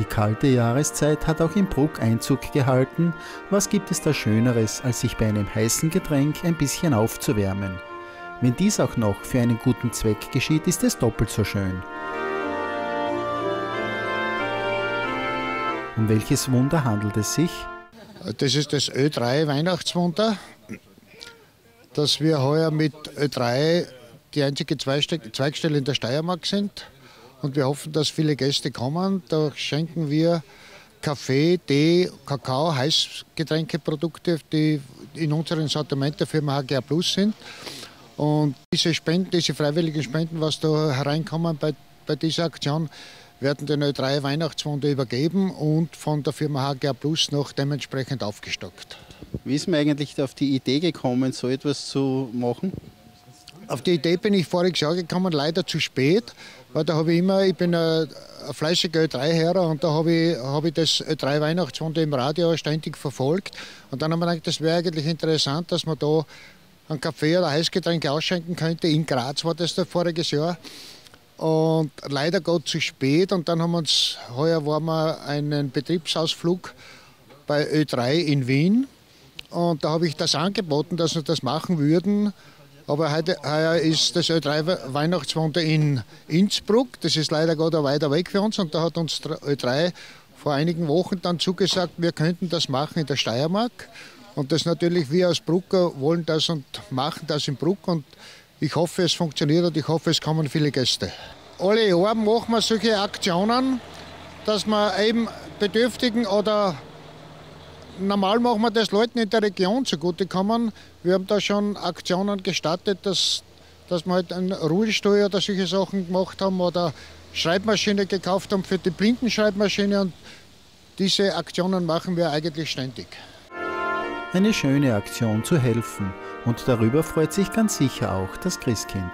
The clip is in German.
Die kalte Jahreszeit hat auch in Bruck Einzug gehalten. Was gibt es da Schöneres, als sich bei einem heißen Getränk ein bisschen aufzuwärmen? Wenn dies auch noch für einen guten Zweck geschieht, ist es doppelt so schön. Um welches Wunder handelt es sich? Das ist das Ö3 Weihnachtswunder, dass wir heuer mit Ö3 die einzige Zweigstelle in der Steiermark sind. Und wir hoffen, dass viele Gäste kommen. Da schenken wir Kaffee, Tee, Kakao, Heißgetränkeprodukte, die in unserem Sortiment der Firma HGA Plus sind. Und diese Spenden, diese freiwilligen Spenden, was da hereinkommen bei, bei dieser Aktion, werden den Ö3 Weihnachtswunder übergeben und von der Firma HGA Plus noch dementsprechend aufgestockt. Wie ist man eigentlich auf die Idee gekommen, so etwas zu machen? Auf die Idee bin ich voriges Jahr gekommen, leider zu spät, weil da habe ich immer, ich bin ein, ein fleißiger Ö3-Hörer und da habe ich, hab ich das Ö3 Weihnachtswunder im Radio ständig verfolgt. Und dann haben wir gedacht, das wäre eigentlich interessant, dass man da einen Kaffee oder Heißgetränke ausschenken könnte. In Graz war das da voriges Jahr. Und leider Gott zu spät. Und dann haben wir uns, heuer waren wir einen Betriebsausflug bei Ö3 in Wien. Und da habe ich das angeboten, dass wir das machen würden. Aber heute, heuer ist das Ö3 Weihnachtswunder in Innsbruck. Das ist leider Gott weiter weg für uns. Und da hat uns Ö3 vor einigen Wochen dann zugesagt, wir könnten das machen in der Steiermark. Und das natürlich, wir als Brucker wollen das und machen das in Bruck. Und ich hoffe, es funktioniert und ich hoffe, es kommen viele Gäste. Alle Jahre machen wir solche Aktionen, dass wir eben Bedürftigen oder normal machen wir das Leuten in der Region zugutekommen. Wir haben da schon Aktionen gestartet, dass, dass wir halt einen Ruhestuhl oder solche Sachen gemacht haben oder Schreibmaschine gekauft haben für die Blindenschreibmaschine. Und diese Aktionen machen wir eigentlich ständig. Eine schöne Aktion zu helfen und darüber freut sich ganz sicher auch das Christkind.